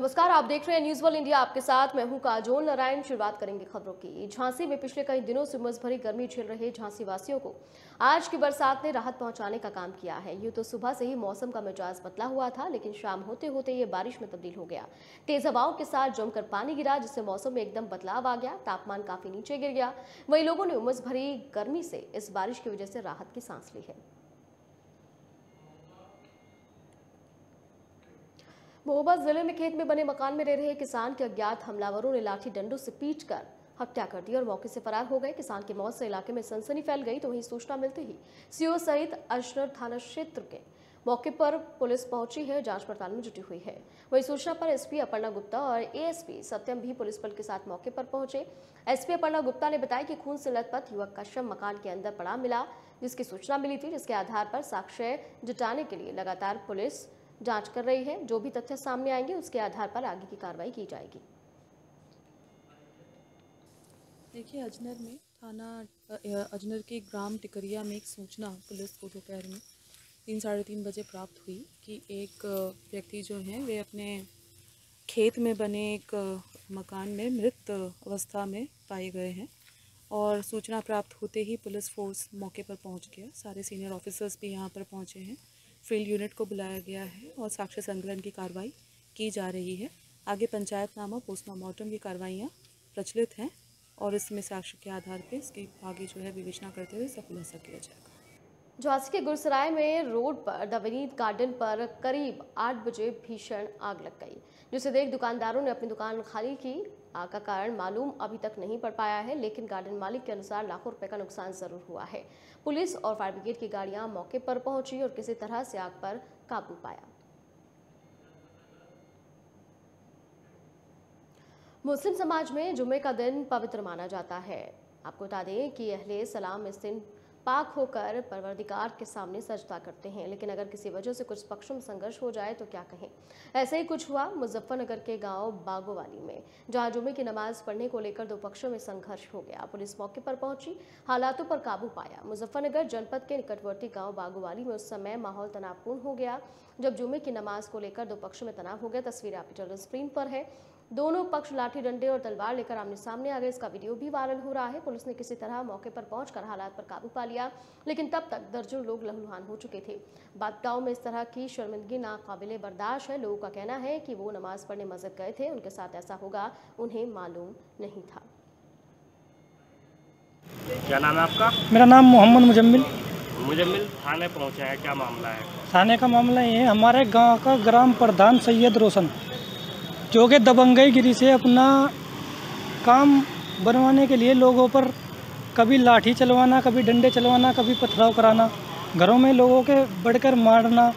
नमस्कार, आप देख रहे हैं न्यूज़ वर्ल्ड इंडिया आपके साथ। मैं हूँ काजोल नारायण। शुरुआत करेंगे खबरों की। झांसी में पिछले कई दिनों से उमस भरी गर्मी झेल रहे झांसी वासियों को। आज की बरसात ने राहत पहुँचाने का काम किया है। यूँ तो सुबह से ही मौसम का मिजाज बदला हुआ था, लेकिन शाम होते होते ये बारिश में तब्दील हो गया। तेज हवाओं के साथ जमकर पानी गिरा, जिससे मौसम में एकदम बदलाव आ गया। तापमान काफ़ी नीचे गिर गया। वही लोगों ने उमस भरी गर्मी से इस बारिश की वजह से राहत की सांस ली है। महोबा ज़िले में खेत में बने मकान में रह रहे किसान के अज्ञात हमलावरों ने लाठी डंडों से पीट कर हत्या कर दी और मौके से फरार हो गए। किसान की मौत से इलाके में सनसनी फैल गई तो वहीं सूचना मिलते ही सीओ सहित अशनर थाना क्षेत्र के मौके पर पुलिस पहुँची है, जाँच पड़ताल में जुटी हुई है। वही सूचना पर एसपी अपर्णा गुप्ता और एएसपी सत्यम भी पुलिस बल के साथ मौके पर पहुँचे। एसपी अपर्णा गुप्ता ने बताया कि खून से लथपथ युवक का शव मकान के अंदर पड़ा मिला, जिसकी सूचना मिली थी, जिसके आधार पर साक्ष्य जुटाने के लिए लगातार पुलिस जाँच कर रही है। जो भी तथ्य सामने आएँगे, उसके आधार पर आगे की कार्रवाई की जाएगी। देखिए, अजनर में थाना अजनर के ग्राम टिकरिया में एक सूचना पुलिस को दोपहर में तीन, साढ़े तीन बजे प्राप्त हुई कि एक व्यक्ति जो है, वे अपने खेत में बने एक मकान में मृत अवस्था में पाए गए हैं और सूचना प्राप्त होते ही पुलिस फोर्स मौके पर पहुँच गया। सारे सीनियर ऑफिसर्स भी यहाँ पर पहुँचे हैं। फ़ील्ड यूनिट को बुलाया गया है और साक्ष्य संकलन की कार्रवाई की जा रही है। आगे पंचायतनामा पोस्टमार्टम की कार्रवाइयाँ प्रचलित हैं और इसमें साक्ष्य के आधार पर इसकी आगे जो है विवेचना करते हुए इसका खुलासा किया जाएगा। झांसी के गुरसराय में रोड पर नवनीत गार्डन पर करीब आठ बजे भीषण आग लग गई, जिसे देख दुकानदारों ने अपनी दुकान खाली की आग का कारण मालूम अभी तक नहीं पड़ पाया है, लेकिन गार्डन मालिक के अनुसार लाखों रुपए का नुकसान ज़रूर हुआ है। पुलिस और फायर ब्रिगेड की गाड़ियाँ मौके पर पहुँची और किसी तरह से आग पर काबू पाया। मुस्लिम समाज में जुमे का दिन पवित्र माना जाता है। आपको बता दें कि अहले सलाम इस दिन पाक होकर परवरदिगार के सामने सजदा करते हैं। लेकिन अगर किसी वजह से कुछ पक्षों में संघर्ष हो जाए तो क्या कहें? ऐसे ही कुछ हुआ मुजफ्फरनगर के गाँव बागोवाली में, जहाँ जुमे की नमाज़ पढ़ने को लेकर दो पक्षों में संघर्ष हो गया। पुलिस मौके पर पहुँची, हालातों पर काबू पाया। मुजफ्फरनगर जनपद के निकटवर्ती गाँव बागोवाली में उस समय माहौल तनावपूर्ण हो गया, जब जुमे की नमाज़ को लेकर दो पक्षों में तनाव हो गया। तस्वीर आपकी स्क्रीन पर है। दोनों पक्ष लाठी डंडे और तलवार लेकर आमने सामने आ गए। इसका वीडियो भी वायरल हो रहा है। पुलिस ने किसी तरह मौके पर पहुंचकर हालात पर काबू पा लिया लेकिन तब तक दर्जनों लोग लहूलुहान हो चुके थे। बात गाँव में इस तरह की शर्मिंदगी नाकाबिले बर्दाश्त है। लोगों का कहना है कि वो नमाज़ पढ़ने मस्जिद गए थे। उनके साथ ऐसा होगा उन्हें मालूम नहीं था। क्या नाम है आपका? मेरा नाम मोहम्मद मुजम्मिल। मुजम्मिल थाने पहुँचा है। क्या मामला है? थाने का मामला ये है हमारे गाँव का ग्राम प्रधान सैयद रोशन। जो कि दबंगई गिरी से अपना काम बनवाने के लिए लोगों पर कभी लाठी चलवाना कभी डंडे चलवाना कभी पथराव कराना घरों में लोगों के बढ़कर मारना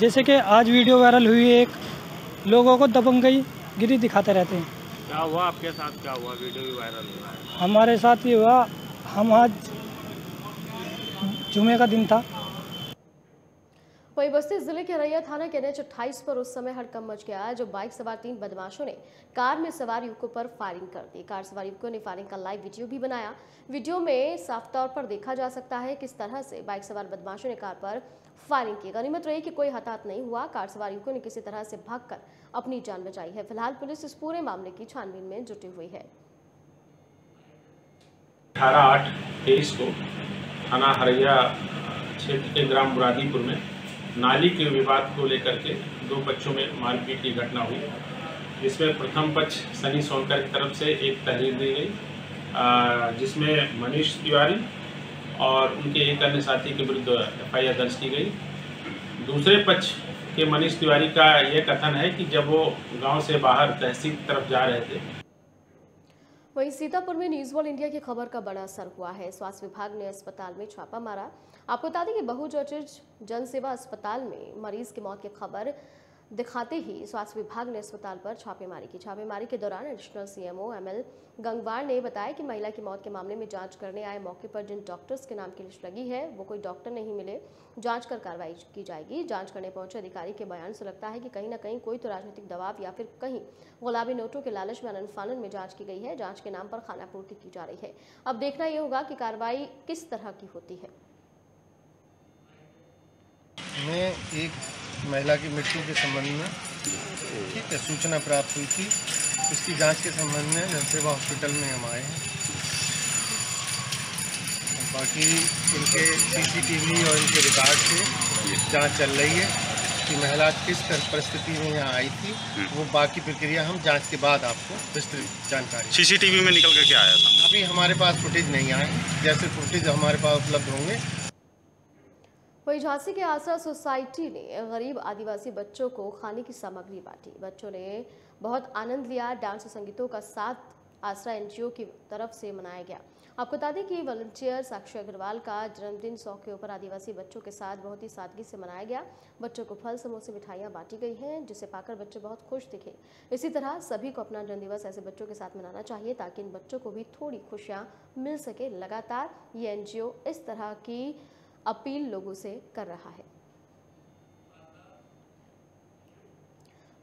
जैसे कि आज वीडियो वायरल हुई है एक लोगों को दबंगई गिरी दिखाते रहते हैं। क्या हुआ? आपके साथ क्या हुआ? वीडियो भी वायरल हुआ है। हमारे साथ ये हुआ हम आज जुमे का दिन था। वही बस्ती ज़िले के रैया थाना के एनएच अट्ठाईस पर उस समय हड़कम मच गया जब बाइक सवार तीन बदमाशों ने कार में सवार युवकों पर फायरिंग कर दी। कार सवार युवकों ने फायरिंग का लाइव वीडियो भी बनाया। वीडियो में साफ़ तौर पर देखा जा सकता है किस तरह से बाइक सवार बदमाशों ने कार पर फायरिंग की। गनीमत रही कि कोई हताहत नहीं हुआ। कार सवार युवकों ने किसी तरह से भागकर अपनी जान बचाई है। फ़िलहाल पुलिस इस पूरे मामले की छानबीन में जुटी हुई है। अठारह आठ तेईस को थाना हरैया क्षेत्र के ग्राम मुरादीपुर में नाली के विवाद को लेकर के दो पक्षों में मारपीट की घटना हुई। जिसमें प्रथम पक्ष सनी सोनकर की तरफ़ से एक तहरीर दी गई जिसमें मनीष तिवारी और उनके एक अन्य साथी के विरुद्ध एफआईआर दर्ज की गई। दूसरे पक्ष के मनीष तिवारी का यह कथन है कि जब वो गाँव से बाहर तहसील की तरफ़ जा रहे थे वहीं सीतापुर में न्यूज़ वॉल इंडिया की खबर का बड़ा असर हुआ है। स्वास्थ्य विभाग ने अस्पताल में छापा मारा। आपको बता दें कि बहुचर्चित जनसेवा अस्पताल में मरीज़ की मौत की खबर दिखाते ही स्वास्थ्य विभाग ने अस्पताल पर छापेमारी की। छापेमारी के दौरान एडिशनल सीएमओ एमएल गंगवार ने बताया कि महिला की मौत के मामले में जाँच करने आए मौके पर जिन डॉक्टर्स के नाम की लिस्ट लगी है, वो कोई डॉक्टर नहीं मिले। जाँच कर कार्रवाई की जाएगी। जाँच करने पहुँचे अधिकारी के बयान से लगता है कि कहीं ना कहीं कोई तो राजनीतिक दबाव या फिर कहीं गुलाबी नोटों के लालच में अनंत फालन में जाँच की गई है। जाँच के नाम पर खानापूर्ति की जा रही है। अब देखना यह होगा कि कार्रवाई किस तरह की होती है। में एक महिला की मृत्यु के संबंध में ठीक है सूचना प्राप्त हुई थी। इसकी जाँच के संबंध में जनसेवा हॉस्पिटल में हम आए हैं। बाकी इनके सीसीटीवी और इनके रिकॉर्ड से जाँच चल रही है कि महिला किस परिस्थिति में यहाँ आई थी। वो बाकी प्रक्रिया हम जाँच के बाद आपको विस्तृत जानकारी सीसीटीवी में निकल कर क्या आया था? अभी हमारे पास फुटेज नहीं आए जैसे फुटेज हमारे पास उपलब्ध होंगे वहीं झांसी के आसरा सोसाइटी ने गरीब आदिवासी बच्चों को खाने की सामग्री बांटी। बच्चों ने बहुत आनंद लिया। डांस और संगीतों का साथ आसरा एनजीओ की तरफ़ से मनाया गया। आपको बता दें कि वॉलंटियर साक्षी अग्रवाल का जन्मदिन सौ के ऊपर आदिवासी बच्चों के साथ बहुत ही सादगी से मनाया गया। बच्चों को फल, समोसे, मिठाइयाँ बांटी गई हैं जिसे पाकर बच्चे बहुत खुश दिखे। इसी तरह सभी को अपना जन्मदिवस ऐसे बच्चों के साथ मनाना चाहिए, ताकि इन बच्चों को भी थोड़ी खुशियाँ मिल सके। लगातार ये एनजीओ इस तरह की अपील लोगों से कर रहा है।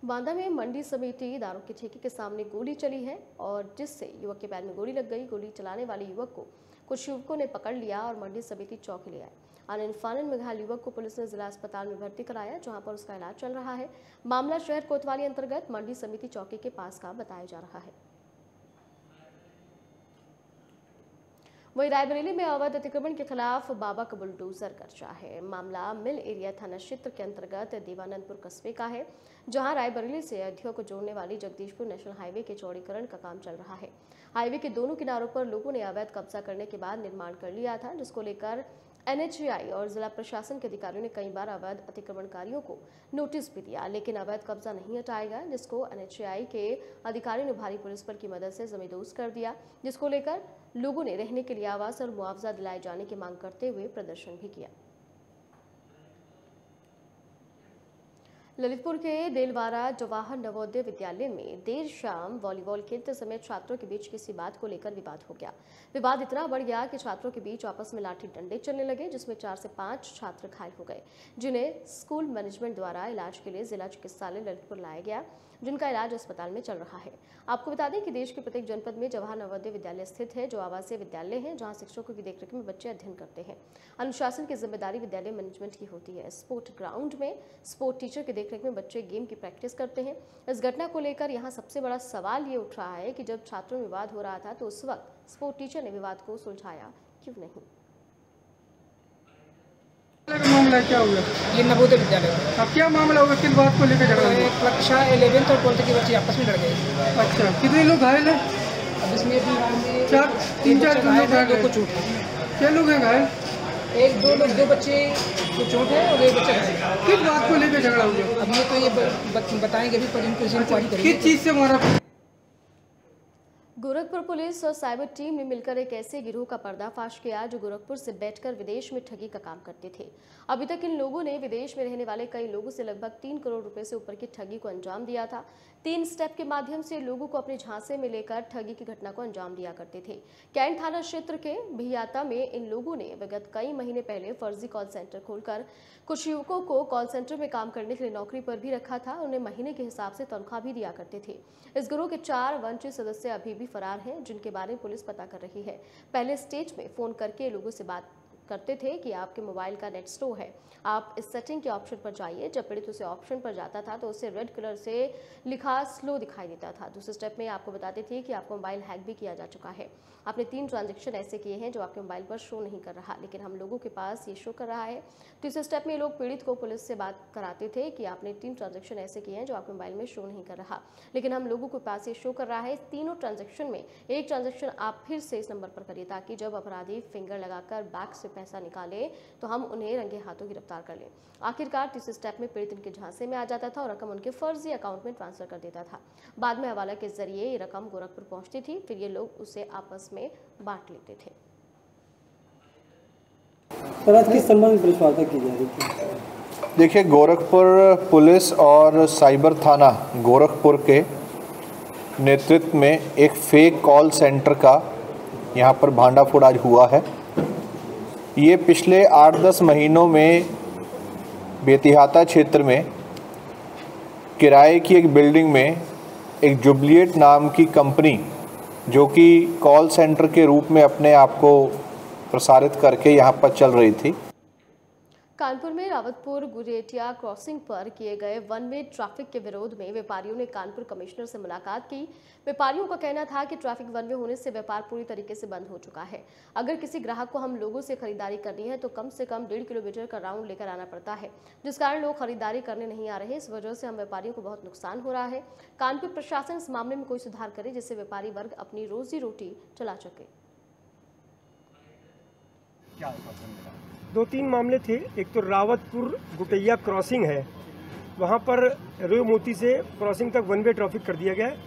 बांदा में मंडी समिति दारू के ठेके के सामने गोली चली है और जिससे युवक के पैर में गोली लग गई। गोली चलाने वाले युवक को कुछ युवकों ने पकड़ लिया और मंडी समिति चौक ले आए। आनंद फानन में घायल युवक को पुलिस ने जिला अस्पताल में भर्ती कराया, जहाँ पर उसका इलाज चल रहा है। मामला शहर कोतवाली अंतर्गत मंडी समिति चौकी के पास का बताया जा रहा है। वहीं रायबरेली में अवैध अतिक्रमण के खिलाफ बाबा का बुलडोजर गर्जा है मामला मिल एरिया थाना क्षेत्र के अंतर्गत देवानंदपुर कस्बे का है, जहाँ रायबरेली से अयोध्या को जोड़ने वाली जगदीशपुर नेशनल हाईवे के चौड़ीकरण का काम चल रहा है। हाईवे के दोनों किनारों पर लोगों ने अवैध कब्जा करने के बाद निर्माण कर लिया था, जिसको लेकर एनएचआई और जिला प्रशासन के अधिकारियों ने कई बार अवैध अतिक्रमणकारियों को नोटिस भी दिया, लेकिन अवैध कब्जा नहीं हटाएगा, जिसको एनएचआई के अधिकारियों ने भारी पुलिस बल की मदद से जमींदोज कर दिया, जिसको लेकर लोगों ने रहने के लिए आवास और मुआवजा दिलाए जाने की मांग करते हुए प्रदर्शन भी किया। ललितपुर के देलवारा जवाहर नवोदय विद्यालय में देर शाम वॉलीबॉल खेलते समय छात्रों के बीच किसी बात को लेकर विवाद हो गया। विवाद इतना बढ़ गया कि छात्रों के बीच आपस में लाठी डंडे चलने लगे, जिसमें चार से पाँच छात्र घायल हो गए, जिन्हें स्कूल मैनेजमेंट द्वारा इलाज के लिए जिला चिकित्सालय ललितपुर लाया गया। जिनका इलाज अस्पताल में चल रहा है। आपको बता दें कि देश के प्रत्येक जनपद में जवाहर नवोदय विद्यालय स्थित है, जो आवासीय विद्यालय है, जहाँ शिक्षकों की देखरेख में बच्चे अध्ययन करते हैं। अनुशासन की ज़िम्मेदारी विद्यालय मैनेजमेंट की होती है। स्पोर्ट ग्राउंड में स्पोर्ट टीचर की देखरेख में बच्चे गेम की प्रैक्टिस करते हैं। इस घटना को लेकर यहाँ सबसे बड़ा सवाल ये उठ रहा है कि जब छात्रों में विवाद हो रहा था तो उस वक्त स्पोर्ट टीचर ने विवाद को सुलझाया क्यों नहीं? मामला क्या हुआ? ये नवोदय विद्यालय। अब क्या मामला हुआ? किस बात को लेकर झगड़ा हुआ? कक्षा इलेवेंथ और ट्वेल्थ के बच्चे आपस में लड़ गए अच्छा कितने लोग घायल हैं? अब इसमें भी चार- तीन चार लोग घायल को हैं। चोट है। क्या लोग हैं घायल? एक दो लोग दो बच्चे को चोट है और एक बच्चा किस बात को लेकर झगड़ा हुआ? अब ये तो ये बताएँगे अभी पर इनको किस चीज़ से मारा? गोरखपुर पुलिस और साइबर टीम ने मिलकर एक ऐसे गिरोह का पर्दाफाश किया जो गोरखपुर से बैठकर विदेश में ठगी का काम करते थे। अभी तक इन लोगों ने विदेश में रहने वाले कई लोगों से लगभग तीन करोड़ रुपए से ऊपर की ठगी को अंजाम दिया था। तीन स्टेप के माध्यम से लोगों को अपने झांसे में लेकर ठगी की घटना को अंजाम दिया करते थे। कैंट थाना क्षेत्र के भियाता में इन लोगों ने विगत कई महीने पहले फर्जी कॉल सेंटर खोलकर कुछ युवकों को कॉल सेंटर में काम करने के लिए नौकरी पर भी रखा था। उन्हें महीने के हिसाब से तनख्वाह भी दिया करते थे। इस गिरोह के चार वंचित सदस्य अभी भी फरार हैं, जिनके बारे में पुलिस पता कर रही है। पहले स्टेज में फ़ोन करके लोगों से बात करते थे कि आपके मोबाइल का नेट स्लो है। आप इस सेटिंग के ऑप्शन पर जाइए। जब पीड़ित उसे ऑप्शन पर जाता था तो उसे रेड कलर से लिखा स्लो दिखाई देता था। दूसरे स्टेप में आपको बताते थे कि आपका मोबाइल हैक भी किया जा चुका है। आपने तीन ट्रांजेक्शन ऐसे किए हैं जो आपके मोबाइल पर शो नहीं कर रहा, लेकिन हम लोगों के पास ये शो कर रहा है। तीसरे स्टेप में लोग पीड़ित को पुलिस से बात कराते थे कि आपने तीन ट्रांजेक्शन ऐसे किए हैं जो आपके मोबाइल में शो नहीं कर रहा। लेकिन हम लोगों के पास ये शो कर रहा है। तीनों ट्रांजेक्शन में एक ट्रांजेक्शन आप फिर से इस नंबर पर करिए, ताकि जब अपराधी फिंगर लगाकर बैक से पैसा निकाले तो हम उन्हें रंगे हाथों गिरफ़्तार कर लें। आखिरकार तीसरे स्टेप में पीड़ित इनके झांसे में आ जाता था और रकम उनके फर्जी अकाउंट में ट्रांसफ़र कर देता था। बाद में हवाला के ज़रिए ये रकम गोरखपुर पहुँचती थी फिर ये लोग उसे आपस में बांट लेते थे। देखिए गोरखपुर पुलिस और साइबर थाना गोरखपुर के नेतृत्व में एक फेक कॉल सेंटर का यहाँ पर भांडाफोड़ आज हुआ है। ये पिछले आठ दस महीनों में बेतिहाता क्षेत्र में, किराए की एक बिल्डिंग में एक जुबलिएट नाम की कंपनी जो कि कॉल सेंटर के रूप में अपने आप को प्रसारित करके यहाँ पर चल रही थी। कानपुर में रावतपुर गुरेटिया क्रॉसिंग पर किए गए वन वे ट्रैफ़िक के विरोध में व्यापारियों ने कानपुर कमिश्नर से मुलाकात की। व्यापारियों का कहना था कि ट्रैफ़िक वन वे होने से व्यापार पूरी तरीके से बंद हो चुका है। अगर किसी ग्राहक को हम लोगों से खरीदारी करनी है तो कम से कम डेढ़ किलोमीटर का राउंड लेकर आना पड़ता है, जिस कारण लोग खरीदारी करने नहीं आ रहे। इस वजह से हम व्यापारियों को बहुत नुकसान हो रहा है। कानपुर प्रशासन इस मामले में कोई सुधार करे, जिससे व्यापारी वर्ग अपनी रोजी रोटी चला सके। दो तीन मामले थे। एक तो रावतपुर गुटैया क्रॉसिंग है। वहाँ पर रेव मोती से क्रॉसिंग तक वन वे ट्रैफ़िक कर दिया गया है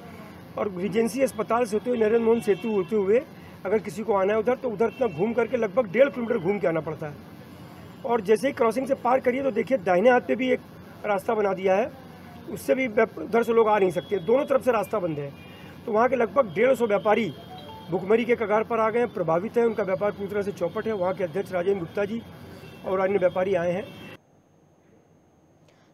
और रिजेंसी अस्पताल से होते हुए, नरेंद्र मोहन सेतु होते हुए, अगर किसी को आना है उधर तो उधर इतना घूम करके लगभग डेढ़ किलोमीटर घूम के आना पड़ता है। और जैसे ही क्रॉसिंग से पार करिए तो देखिए दाहिने हाथ पे भी एक रास्ता बना दिया है। उससे भी उधर से लोग आ नहीं सकते। दोनों तरफ़ से रास्ता बंद है। तो वहाँ के लगभग डेढ़ सौ व्यापारी भुखमरी के कगार पर आ गए हैं, प्रभावित हैं। उनका व्यापार पूरी तरह से चौपट है। वहाँ के अध्यक्ष राजेंद्र गुप्ता जी और अन्य व्यापारी आए हैं।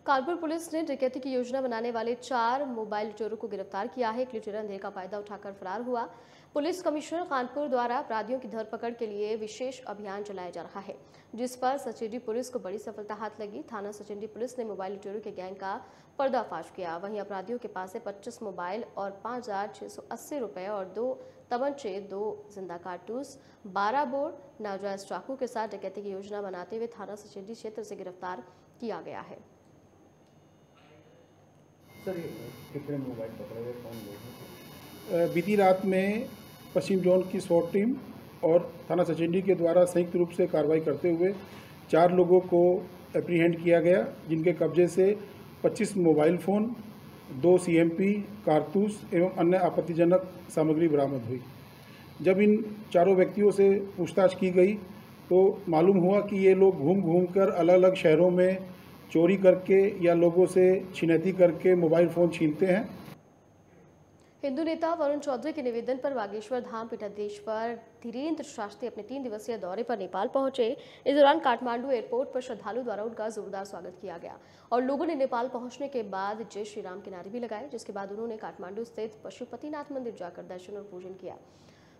कानपुर पुलिस ने डकैती की योजना बनाने वाले चार मोबाइल चोरों को गिरफ़्तार किया है। एक लुटेरा अंधेर का फ़ायदा उठाकर फरार हुआ। पुलिस कमिश्नर कानपुर द्वारा अपराधियों की धरपकड़ के लिए विशेष अभियान चलाया जा रहा है, जिस पर सचिंडी पुलिस को बड़ी सफलता हाथ लगी। थाना सचिंडी पुलिस ने मोबाइल लुटेरों के गैंग का पर्दाफाश किया। वहीं अपराधियों के पास से पच्चीस मोबाइल और पाँच हज़ार और दो तमंचे दो ज़िंदा कारतूस। बारह बोर्ड नाजायज चाकू के साथ डकैती की योजना बनाते हुए थाना सचिंडी क्षेत्र से गिरफ़्तार किया गया है। सर कितने मोबाइल पकड़े गए कौन लोग बीती रात में पश्चिम जोन की शॉर्ट टीम और थाना सचिंडी के द्वारा संयुक्त रूप से कार्रवाई करते हुए चार लोगों को अप्रीहेंड किया गया जिनके कब्जे से 25 मोबाइल फ़ोन दो सीएमपी कारतूस एवं अन्य आपत्तिजनक सामग्री बरामद हुई। जब इन चारों व्यक्तियों से पूछताछ की गई तो मालूम हुआ कि ये लोग घूम घूम कर अलग अलग शहरों में चोरी करके या लोगों से छिनती करके मोबाइल फ़ोन छीनते हैं। हिंदू नेता वरुण चौधरी के निवेदन पर बागेश्वर धाम पीठाधीश्वर धीरेन्द्र शास्त्री अपने तीन दिवसीय दौरे पर नेपाल पहुँचे। इस दौरान काठमांडू एयरपोर्ट पर श्रद्धालु द्वारा उनका जोरदार स्वागत किया गया और लोगों ने नेपाल पहुँचने के बाद जय श्री राम के नारे भी लगाए, जिसके बाद उन्होंने काठमांडू स्थित पशुपतिनाथ मंदिर जाकर दर्शन और पूजन किया।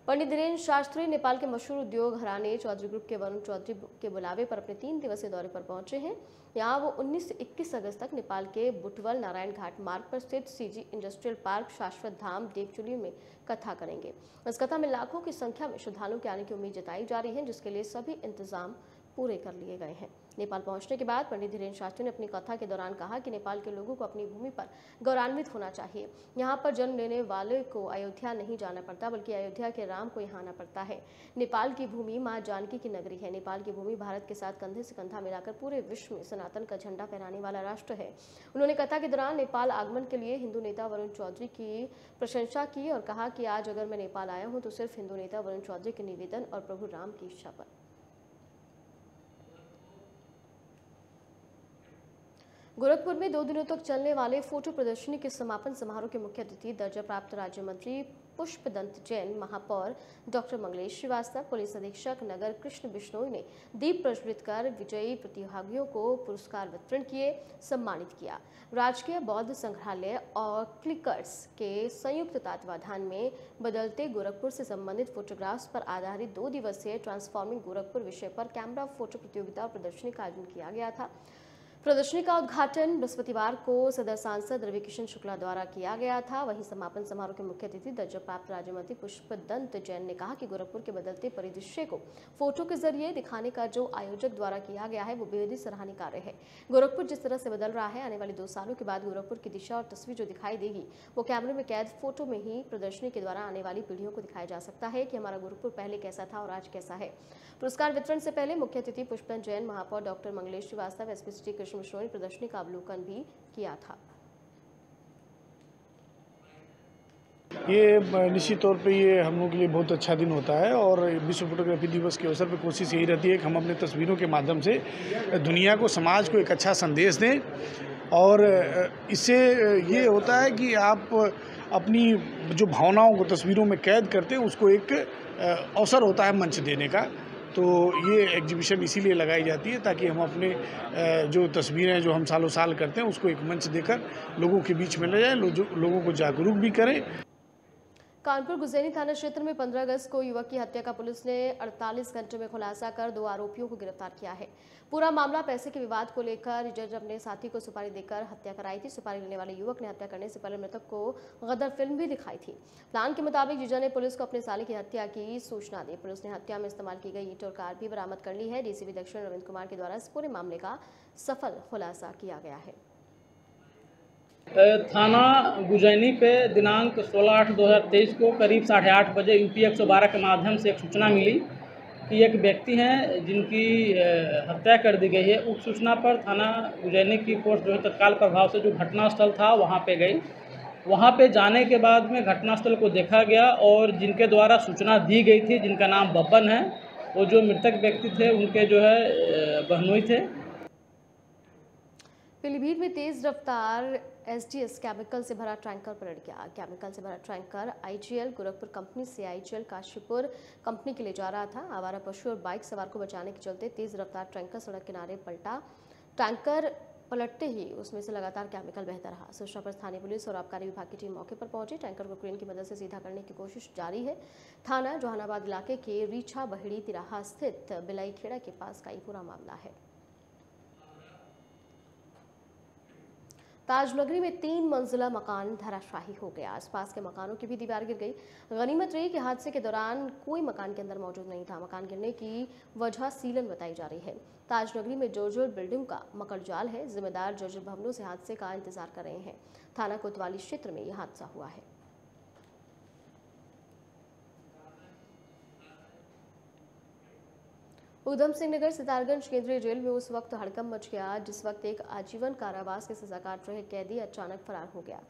पंडित धीरेन्द्र शास्त्री, नेपाल के मशहूर उद्योग हराने चौधरी ग्रुप के वरुण चौधरी के बुलावे पर अपने तीन दिवसीय दौरे पर पहुँचे हैं। यहाँ वो 19 से 21 अगस्त तक नेपाल के बुटवल नारायण घाट मार्ग पर स्थित सीजी इंडस्ट्रियल पार्क शाश्वत धाम, देवचुली में कथा करेंगे। इस कथा में लाखों की संख्या में श्रद्धालुओं के आने की उम्मीद जताई जा रही है, जिसके लिए सभी इंतज़ाम पूरे कर लिए गए हैं। नेपाल पहुँचने के बाद पंडित धीरेन्द्र शास्त्री ने अपनी कथा के दौरान कहा कि नेपाल के लोगों को अपनी भूमि पर गौरवान्वित होना चाहिए। यहाँ पर जन्म लेने वाले को अयोध्या नहीं जाना पड़ता, बल्कि अयोध्या के राम को यहाँ आना पड़ता है। नेपाल की भूमि माँ जानकी की नगरी है। नेपाल की भूमि भारत के साथ कंधे से कंधा मिलाकर पूरे विश्व में सनातन का झंडा फहराने वाला राष्ट्र है। उन्होंने कथा के दौरान नेपाल आगमन के लिए हिंदू नेता वरुण चौधरी की प्रशंसा की और कहा कि आज अगर मैं नेपाल आया हूँ तो सिर्फ़ हिंदू नेता वरुण चौधरी के निवेदन और प्रभु राम की इच्छा पर। गोरखपुर में दो दिनों तक चलने वाले फ़ोटो प्रदर्शनी के समापन समारोह के मुख्य अतिथि, दर्जा प्राप्त राज्य मंत्री पुष्पदंत जैन, महापौर डॉक्टर मंगलेश श्रीवास्तव, पुलिस अधीक्षक नगर कृष्ण बिश्नोई ने दीप प्रज्वलित कर विजयी प्रतिभागियों को पुरस्कार वितरण किए, सम्मानित किया। राजकीय बौद्ध संग्रहालय और क्लिकर्स के संयुक्त तत्वाधान में बदलते गोरखपुर से संबंधित फोटोग्राफ्स पर आधारित दो दिवसीय ट्रांसफॉर्मिंग गोरखपुर विषय पर कैमरा फ़ोटो प्रतियोगिता और प्रदर्शनी का आयोजन किया गया था। प्रदर्शनी का उद्घाटन बृहस्पतिवार को सदर सांसद रवि किशन शुक्ला द्वारा किया गया था। वहीं समापन समारोह के मुख्य अतिथि दर्जा प्राप्त राज्य मंत्री पुष्प दंत जैन ने कहा कि गोरखपुर के बदलते परिदृश्य को फ़ोटो के ज़रिए दिखाने का जो आयोजक द्वारा किया गया है, वो बेहद ही सराहनीय कार्य है। गोरखपुर जिस तरह से बदल रहा है, आने वाले दो सालों के बाद गोरखपुर की दिशा और तस्वीर जो दिखाई देगी, वो कैमरे में कैद फ़ोटो में ही प्रदर्शनी के द्वारा आने वाली पीढ़ियों को दिखाया जा सकता है कि हमारा गोरखपुर पहले कैसा था और आज कैसा है। पुरस्कार वितरण से पहले मुख्य अतिथि पुष्पन जैन, महापौर डॉक्टर मंगलेश श्रीवास्तव, एसपी कृष्ण मिश्रों ने प्रदर्शनी का अवलोकन भी किया था। ये निश्चित तौर पे ये हम लोगों के लिए बहुत अच्छा दिन होता है और विश्व फोटोग्राफी दिवस के अवसर पे कोशिश यही रहती है कि हम अपने तस्वीरों के माध्यम से दुनिया को, समाज को एक अच्छा संदेश दें। और इससे ये होता है कि आप अपनी जो भावनाओं को तस्वीरों में कैद करते हैं, उसको एक अवसर होता है मंच देने का। तो ये एग्जीबिशन इसीलिए लगाई जाती है ताकि हम अपने जो तस्वीरें जो हम सालों साल करते हैं, उसको एक मंच देकर लोगों के बीच में ले जाएँ, लोगों को जागरूक भी करें। कानपुर गुजैनी थाना क्षेत्र में 15 अगस्त को युवक की हत्या का पुलिस ने 48 घंटे में खुलासा कर दो आरोपियों को गिरफ़्तार किया है। पूरा मामला पैसे के विवाद को लेकर जज अपने साथी को सुपारी देकर हत्या कराई थी। सुपारी लेने वाले युवक ने हत्या करने से पहले मृतक को गदर फ़िल्म भी दिखाई थी। प्लान के मुताबिक जीजा ने पुलिस को अपने साले की हत्या की सूचना दी। पुलिस ने हत्या में इस्तेमाल की गई ईट और कार भी बरामद कर ली है। डीसीपी दक्षिण रविंद्र कुमार के द्वारा इस पूरे मामले का सफल खुलासा किया गया है। थाना गुजैनी पे दिनांक 16 आठ 2023 को करीब साढ़े आठ बजे यूपी 112 के माध्यम से एक सूचना मिली कि एक व्यक्ति हैं जिनकी हत्या कर दी गई है। उस सूचना पर थाना गुजैनी की फोर्स जो है तत्काल प्रभाव से जो घटनास्थल था, वहाँ पे गई। वहाँ पे जाने के बाद में घटनास्थल को देखा गया और जिनके द्वारा सूचना दी गई थी, जिनका नाम बब्बन है, वो जो मृतक व्यक्ति थे, उनके जो है बहनोई थे। पीलीभीत में तेज रफ्तार एसडीएस केमिकल से भरा टैंकर पलट गया। केमिकल से भरा टैंकर आईजीएल गोरखपुर कंपनी से आईजीएल काशीपुर कंपनी के लिए जा रहा था। आवारा पशु और बाइक सवार को बचाने के चलते तेज रफ्तार टैंकर सड़क किनारे पलटा। टैंकर पलटते ही उसमें से लगातार केमिकल बहता रहा। सूचना पर स्थानीय पुलिस और आबकारी विभाग की टीम मौके पर पहुँची। टैंकर को क्रेन की मदद से सीधा करने की कोशिश जारी है। थाना जहानाबाद इलाके के रीछा बहेड़ी तिराहा स्थित बिलाई खेड़ा के पास का ये पूरा मामला है। ताजनगरी में तीन मंजिला मकान धराशाही हो गया। आसपास के मकानों की भी दीवार गिर गई। गनीमत रही कि हादसे के दौरान कोई मकान के अंदर मौजूद नहीं था। मकान गिरने की वजह सीलन बताई जा रही है। ताजनगरी में जोजोर बिल्डिंग का मकर जाल है। जिम्मेदार जोजोर भवनों से हादसे का इंतज़ार कर रहे हैं। थाना कोतवाली क्षेत्र में यह हादसा हुआ है। उधम सिंह नगर सितारगंज केंद्रीय जेल में उस वक्त हड़कम मच गया, जिस वक्त एक आजीवन कारावास की सजा काट रहे कैदी अचानक फरार हो गया,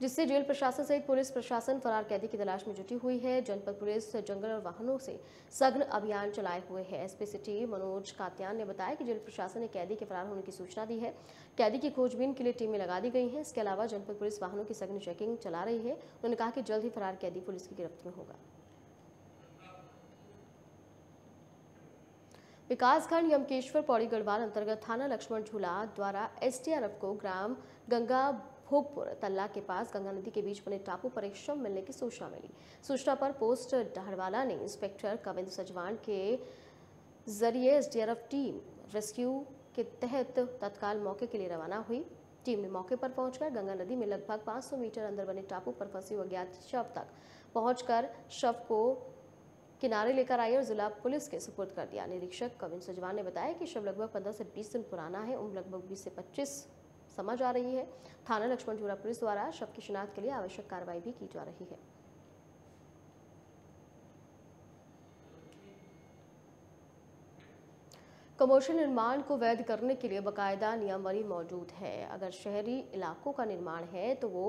जिससे जेल प्रशासन सहित पुलिस प्रशासन फरार कैदी की तलाश में जुटी हुई है। जनपद पुलिस, जंगल और वाहनों से सघन अभियान चलाए हुए है। एसपी सिटी मनोज कात्यान ने बताया कि जेल प्रशासन ने कैदी के फरार होने की सूचना दी है। कैदी की खोजबीन के लिए टीमें लगा दी गई हैं। इसके अलावा जनपद पुलिस वाहनों की सघन चेकिंग चला रही है। उन्होंने कहा कि जल्द ही फरार कैदी पुलिस की गिरफ्त में होगा। विकासखंड यमकेश्वर पौड़ी गढ़वाल अंतर्गत थाना लक्ष्मण झूला द्वारा एसटीआरएफ को ग्राम गंगा भोगपुर तल्ला के पास गंगा नदी के बीच बने टापू पर एक शव मिलने की सूचना मिली। सूचना पर पोस्ट डहरवाला ने इंस्पेक्टर कविंद सजवान के ज़रिए एसडीआरएफ टीम रेस्क्यू के तहत तत्काल मौके के लिए रवाना हुई। टीम ने मौके पर पहुंचकर गंगा नदी में लगभग 500 मीटर अंदर बने टापू पर फंसी अज्ञात शव तक पहुंचकर शव को किनारे लेकर आई और जिला पुलिस के सुपुर्द कर दिया। निरीक्षक कविन सजवान ने बताया कि शव लगभग 15 से 20 दिन पुराना है, उम्र लगभग 20 से 25 समझ आ रही है। थाना लक्ष्मण झूरा पुलिस द्वारा शव की शिनाख्त के लिए आवश्यक कार्रवाई भी की जा रही है। कमर्शियल निर्माण को वैध करने के लिए बकायदा नियमावली मौजूद है। अगर शहरी इलाकों का निर्माण है तो वो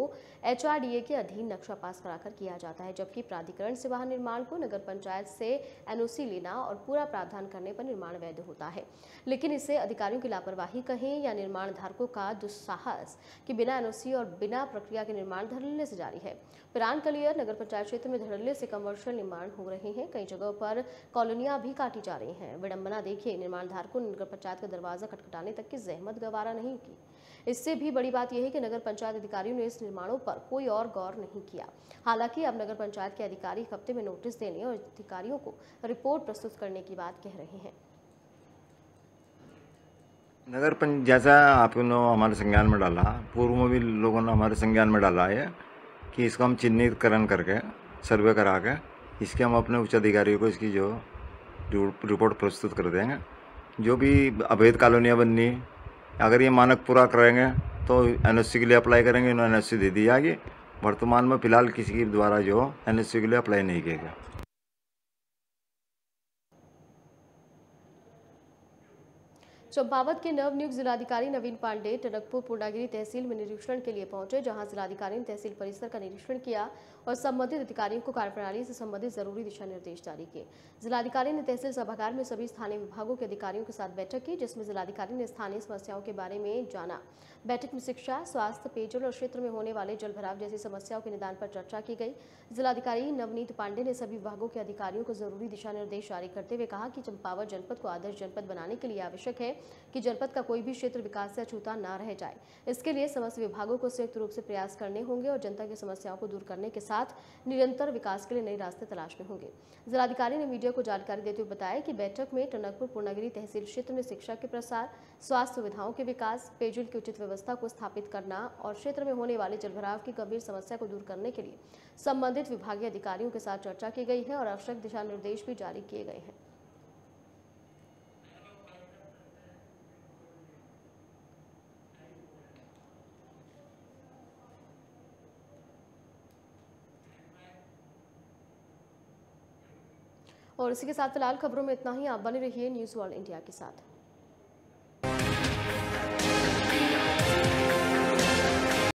एचआरडीए के अधीन नक्शा पास कराकर किया जाता है, जबकि प्राधिकरण से वाहन निर्माण को नगर पंचायत से एनओसी लेना और पूरा प्रावधान करने पर निर्माण वैध होता है। लेकिन इसे अधिकारियों की लापरवाही कहें या निर्माण धारकों का दुस्साहस कि बिना एनओसी और बिना प्रक्रिया के निर्माण धड़ल्ले से जारी है। पिरान कलियर नगर पंचायत क्षेत्र में धड़ल्ले से कमर्शियल निर्माण हो रहे हैं। कई जगहों पर कॉलोनियाँ भी काटी जा रही हैं। विडंबना देखिए निर्माण धारकों ने नगर पंचायत का दरवाज़ा खटखटाने तक की जहमत गवारा नहीं की। इससे भी बड़ी बात यह है कि नगर पंचायत अधिकारियों ने इस निर्माणों पर कोई और गौर नहीं किया। हालाँकि अब नगर पंचायत के अधिकारी हफ़्ते में नोटिस देने और अधिकारियों को रिपोर्ट प्रस्तुत करने की बात कह रहे हैं। नगर पंच जैसा आपने हमारे संज्ञान में डाला, पूर्व में भी लोगों ने हमारे संज्ञान में डाला है कि इसका हम चिन्हितकरण करके, सर्वे करा के, इसके हम अपने उच्च अधिकारियों को इसकी जो रिपोर्ट प्रस्तुत कर देंगे। जो भी अवैध कॉलोनियाँ बननी है, अगर ये मानक पूरा करेंगे तो एनएससी के लिए अप्लाई करेंगे, इन्होंने एन दे दी जाएगी वर्तमान में फ़िलहाल किसी के द्वारा जो एनएससी के लिए अप्लाई नहीं किया गया। चंपावत के नव नियुक्त जिलाधिकारी नवीन पांडे टनकपुर पूर्णागिरी तहसील में निरीक्षण के लिए पहुँचे, जहाँ जिलाधिकारी ने तहसील परिसर का निरीक्षण किया और संबंधित अधिकारियों को कार्यप्रणाली से संबंधित ज़रूरी दिशा निर्देश जारी किए। जिलाधिकारी ने तहसील सभागार में सभी स्थानीय विभागों के अधिकारियों के साथ बैठक की, जिसमें जिलाधिकारी ने स्थानीय समस्याओं के बारे में जाना। बैठक में शिक्षा, स्वास्थ्य, पेयजल और क्षेत्र में होने वाले जल भराव जैसी समस्याओं के निदान पर चर्चा की गई। जिलाधिकारी नवनीत पांडे ने सभी विभागों के अधिकारियों को ज़रूरी दिशा निर्देश जारी करते हुए कहा कि चंपावत जनपद को आदर्श जनपद बनाने के लिए आवश्यक है कि जनपद का कोई भी क्षेत्र विकास से अछूता न रह जाए। इसके लिए समस्त विभागों को संयुक्त रूप से प्रयास करने होंगे और जनता की समस्याओं को दूर करने के साथ निरंतर विकास के लिए नए रास्ते तलाशने होंगे। जिलाधिकारी ने मीडिया को जानकारी देते हुए बताया कि बैठक में टनकपुर, पूर्णगिरी तहसील क्षेत्र में शिक्षा के प्रसार, स्वास्थ्य सुविधाओं के विकास, पेयजल की उचित व्यवस्था को स्थापित करना और क्षेत्र में होने वाले जलभराव की गंभीर समस्या को दूर करने के लिए संबंधित विभागीय अधिकारियों के साथ चर्चा की गई है और आवश्यक दिशा निर्देश भी जारी किए गए हैं। और इसी के साथ फ़िलहाल खबरों में इतना ही। आप बने रहिए न्यूज़ वर्ल्ड इंडिया के साथ।